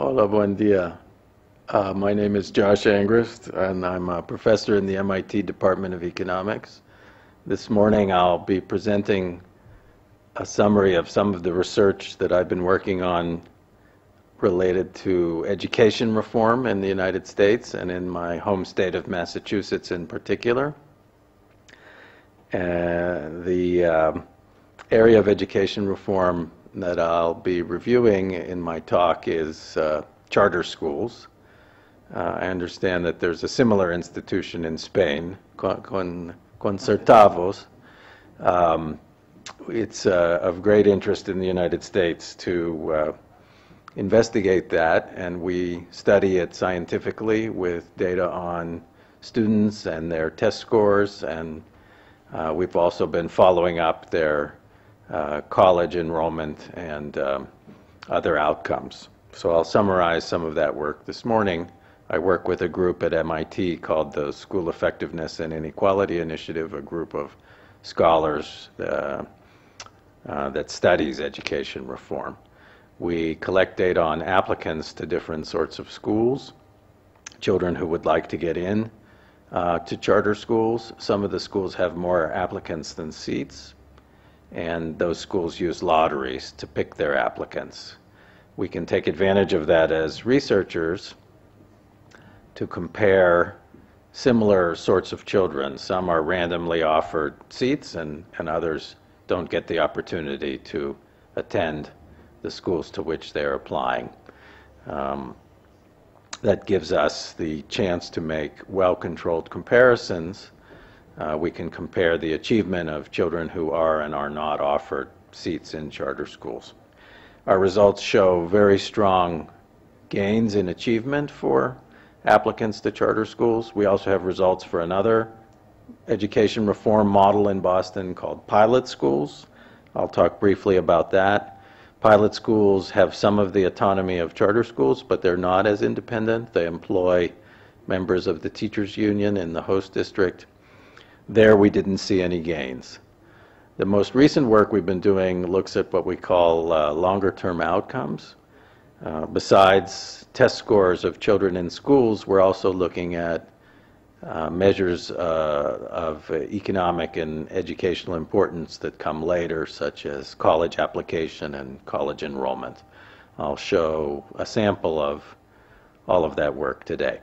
Hola, buen dia. Uh, my name is Josh Angrist, and I'm a professor in the MIT Department of Economics. This morning I'll be presenting a summary of some of the research that I've been working on related to education reform in the United States and in my home state of Massachusetts in particular. Uh, the um, area of education reform that I'll be reviewing in my talk is uh, charter schools. Uh, I understand that there's a similar institution in Spain, con, con concertados. Um, it's uh, of great interest in the United States to uh, investigate that, and we study it scientifically with data on students and their test scores, and uh, we've also been following up their uh, college enrollment and um, other outcomes. So I'll summarize some of that work this morning. I work with a group at MIT called the School Effectiveness and Inequality Initiative, a group of scholars uh, uh, that studies education reform. We collect data on applicants to different sorts of schools, children who would like to get in uh, to charter schools. Some of the schools have more applicants than seats, and those schools use lotteries to pick their applicants. We can take advantage of that as researchers to compare similar sorts of children. Some are randomly offered seats, and, and others don't get the opportunity to attend the schools to which they're applying. Um, that gives us the chance to make well-controlled comparisons. Uh, we can compare the achievement of children who are and are not offered seats in charter schools. Our results show very strong gains in achievement for applicants to charter schools. We also have results for another education reform model in Boston called pilot schools. I'll talk briefly about that. Pilot schools have some of the autonomy of charter schools, but they're not as independent. They employ members of the teachers union in the host district. There we didn't see any gains. The most recent work we've been doing looks at what we call uh, longer term outcomes. Uh, besides test scores of children in schools, we're also looking at uh, measures uh, of economic and educational importance that come later, such as college application and college enrollment. I'll show a sample of all of that work today.